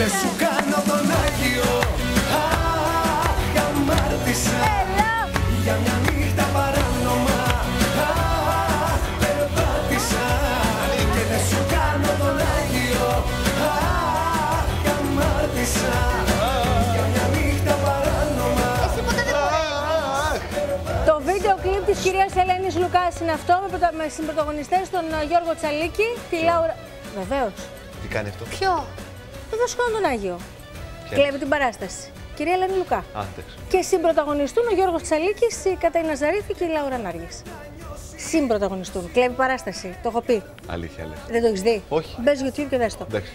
Δεν σου κάνω τον Άγιο Α, αμάρτησα Για μια νύχτα παράνομα Α, περπάτησα Και δεν σου κάνω τον Άγιο Α, αμάρτησα Για μια νύχτα παράνομα Το βίντεο κλιπ της κυρίας Ελένης Λουκάς είναι αυτό με συμπρωταγωνιστές τον ε, Γιώργο Τσαλίκη, τη Λάουρα... Βεβαίως. Τι κάνει αυτό; Ποιο; Το δώσκω τον Άγιο. Ποια; Κλέβει την παράσταση. Κυρία Ελένη Λουκά. Α, εντάξει. Και συμπροταγωνιστούν ο Γιώργος Τσαλίκης, η Καταίνα Ζαρίφη και η Λάουρα Νάργης. Συμπροταγωνιστούν. Κλέβει παράσταση. Το έχω πει. Αλήθεια, αλήθεια. Δεν το έχεις δει; Όχι. Μπες YouTube και δες το. Εντάξει.